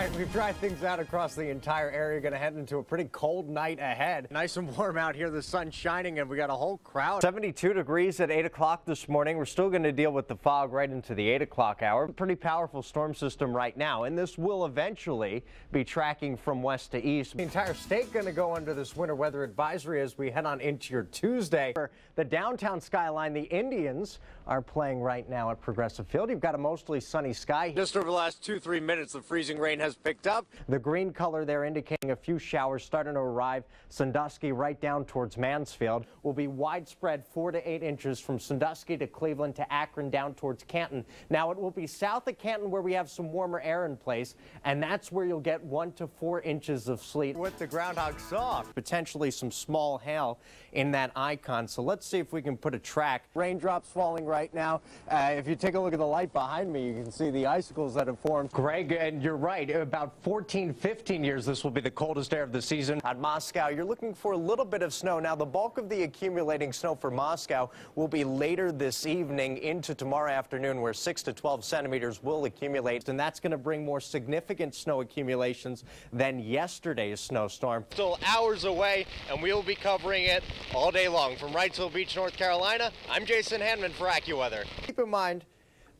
right, we've dried things out across the entire area. Going to head into a pretty cold night ahead. Nice and warm out here. The sun's shining, and we got a whole crowd. 72 degrees at 8 o'clock this morning. We're still going to deal with the fog right into the 8 o'clock hour. Pretty powerful storm system right now, and this will eventually be tracking from west to east. The entire state going to go under this winter weather advisory as we head on into your Tuesday. For the downtown skyline, the Indians are playing right now at Progressive Field. You've got a mostly sunny sky. Just over the last two, three minutes, the freezing rain has picked up. The green color there indicating a few showers starting to arrive. Sandusky right down towards Mansfield will be widespread four to eight inches from Sandusky to Cleveland to Akron down towards Canton. Now it will be south of Canton where we have some warmer air in place, and that's where you'll get one to four inches of sleet with the groundhog soft. Potentially some small hail in that icon. So let's see if we can put a track. Raindrops falling right now. Uh, if you take a look at the light behind me, you can see the icicles that have formed. Greg, and you're right. About 14, 15 years, this will be the coldest air of the season. At Moscow, you're looking for a little bit of snow. Now, the bulk of the accumulating snow for Moscow will be later this evening into tomorrow afternoon, where 6 to 12 centimeters will accumulate. And that's going to bring more significant snow accumulations than yesterday's snowstorm. Still hours away, and we'll be covering it all day long. From Wrightsville Beach, North Carolina, I'm Jason Handman for AccuWeather. Keep in mind,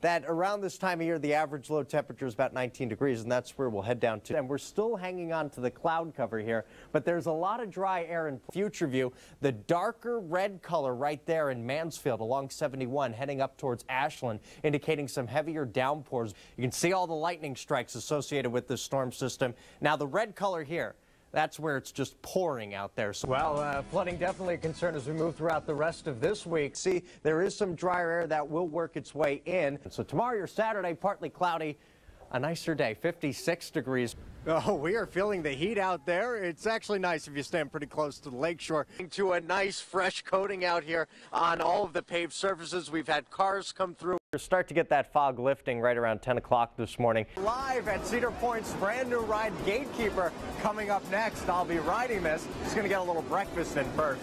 that around this time of year, the average low temperature is about 19 degrees, and that's where we'll head down to. And we're still hanging on to the cloud cover here, but there's a lot of dry air in future view. The darker red color right there in Mansfield along 71 heading up towards Ashland, indicating some heavier downpours. You can see all the lightning strikes associated with this storm system. Now, the red color here, that's where it's just pouring out there. So, well, uh, flooding definitely a concern as we move throughout the rest of this week. See, there is some drier air that will work its way in. So tomorrow, your Saturday, partly cloudy. A nicer day, 56 degrees. Oh, we are feeling the heat out there. It's actually nice if you stand pretty close to the lakeshore. To a nice fresh coating out here on all of the paved surfaces. We've had cars come through. Start to get that fog lifting right around 10 o'clock this morning. Live at Cedar Point's brand new ride Gatekeeper coming up next. I'll be riding this. Just going to get a little breakfast in first.